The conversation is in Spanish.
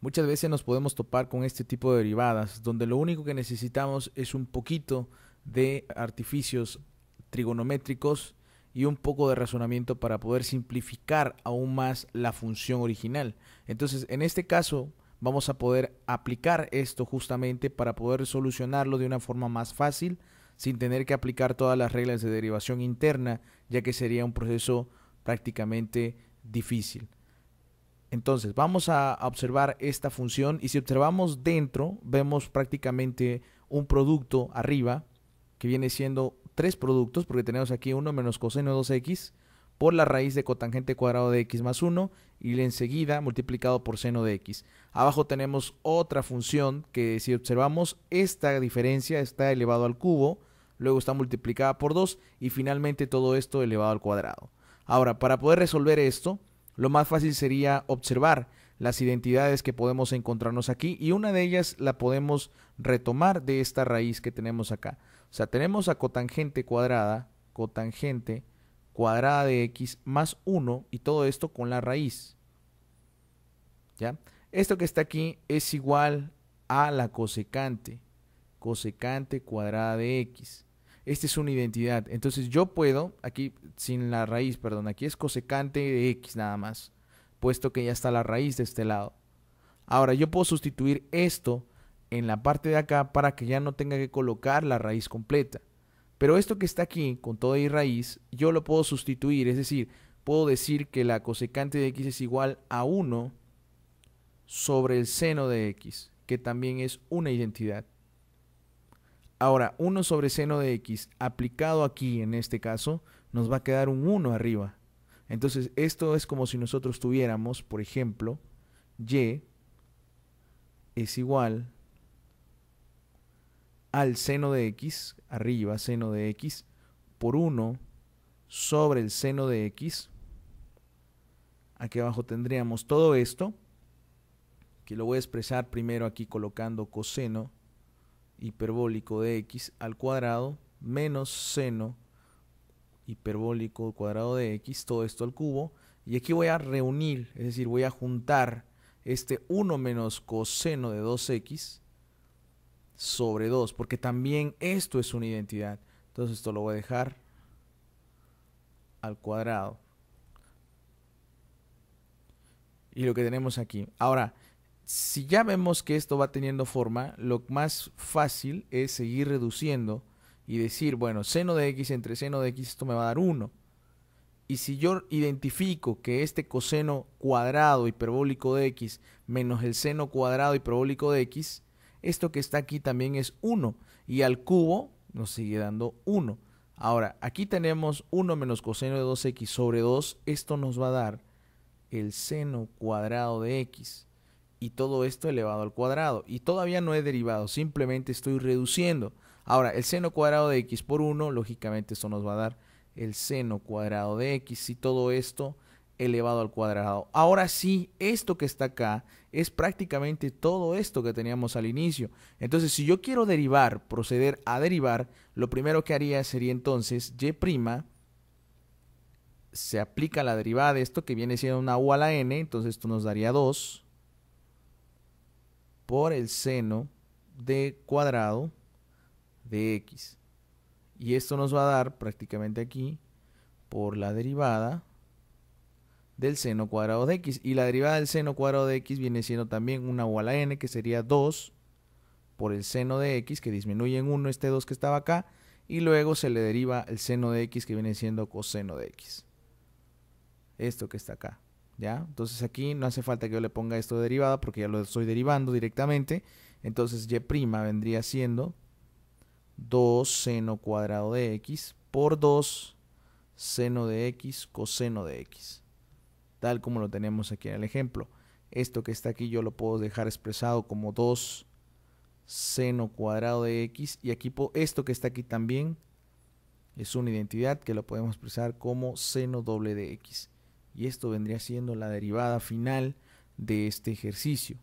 Muchas veces nos podemos topar con este tipo de derivadas, donde lo único que necesitamos es un poquito de artificios trigonométricos y un poco de razonamiento para poder simplificar aún más la función original. Entonces, en este caso, vamos a poder aplicar esto justamente para poder solucionarlo de una forma más fácil, sin tener que aplicar todas las reglas de derivación interna, ya que sería un proceso prácticamente difícil. Entonces, vamos a observar esta función y si observamos dentro, vemos prácticamente un producto arriba que viene siendo tres productos, porque tenemos aquí 1 menos coseno de 2x por la raíz de cotangente cuadrado de x más 1 y enseguida multiplicado por seno de x. Abajo tenemos otra función que si observamos esta diferencia está elevado al cubo, luego está multiplicada por 2 y finalmente todo esto elevado al cuadrado. Ahora, para poder resolver esto, lo más fácil sería observar las identidades que podemos encontrarnos aquí y una de ellas la podemos retomar de esta raíz que tenemos acá. O sea, tenemos a cotangente cuadrada, cotangente cuadrada de x más 1 y todo esto con la raíz. ¿Ya? Esto que está aquí es igual a la cosecante, cosecante cuadrada de x. Esta es una identidad. Entonces yo puedo, aquí sin la raíz, perdón, aquí es cosecante de x nada más, puesto que ya está la raíz de este lado. Ahora yo puedo sustituir esto en la parte de acá para que ya no tenga que colocar la raíz completa. Pero esto que está aquí con toda y raíz, yo lo puedo sustituir, es decir, puedo decir que la cosecante de x es igual a 1 sobre el seno de x, que también es una identidad. Ahora, 1 sobre seno de x aplicado aquí, en este caso, nos va a quedar un 1 arriba. Entonces, esto es como si nosotros tuviéramos, por ejemplo, y es igual al seno de x, arriba, seno de x, por 1 sobre el seno de x. Aquí abajo tendríamos todo esto, que lo voy a expresar primero aquí colocando coseno hiperbólico de x al cuadrado menos seno hiperbólico cuadrado de x, todo esto al cubo. Y aquí voy a reunir, es decir, voy a juntar este 1 menos coseno de 2x sobre 2, porque también esto es una identidad. Entonces esto lo voy a dejar al cuadrado. Y lo que tenemos aquí. Ahora, si ya vemos que esto va teniendo forma, lo más fácil es seguir reduciendo y decir, bueno, seno de x entre seno de x, esto me va a dar 1. Y si yo identifico que este coseno cuadrado hiperbólico de x menos el seno cuadrado hiperbólico de x, esto que está aquí también es 1. Y al cubo nos sigue dando 1. Ahora, aquí tenemos 1 menos coseno de 2x sobre 2. Esto nos va a dar el seno cuadrado de x y todo esto elevado al cuadrado. Y todavía no he derivado, simplemente estoy reduciendo. Ahora, el seno cuadrado de x por 1, lógicamente esto nos va a dar el seno cuadrado de x y todo esto elevado al cuadrado. Ahora sí, esto que está acá es prácticamente todo esto que teníamos al inicio. Entonces, si yo quiero derivar, proceder a derivar, lo primero que haría sería entonces y' se aplica la derivada de esto que viene siendo una u a la n, entonces esto nos daría 2 por el seno de cuadrado de x. Y esto nos va a dar prácticamente aquí por la derivada del seno cuadrado de x. Y la derivada del seno cuadrado de x viene siendo también una u a la n, que sería 2 por el seno de x, que disminuye en 1 este 2 que estaba acá. Y luego se le deriva el seno de x, que viene siendo coseno de x. Esto que está acá. ¿Ya? Entonces aquí no hace falta que yo le ponga esto de derivada porque ya lo estoy derivando directamente. Entonces y' vendría siendo 2 seno cuadrado de x por 2 seno de x coseno de x. Tal como lo tenemos aquí en el ejemplo. Esto que está aquí yo lo puedo dejar expresado como 2 seno cuadrado de x. Y aquí esto que está aquí también es una identidad que lo podemos expresar como seno doble de x y esto vendría siendo la derivada final de este ejercicio.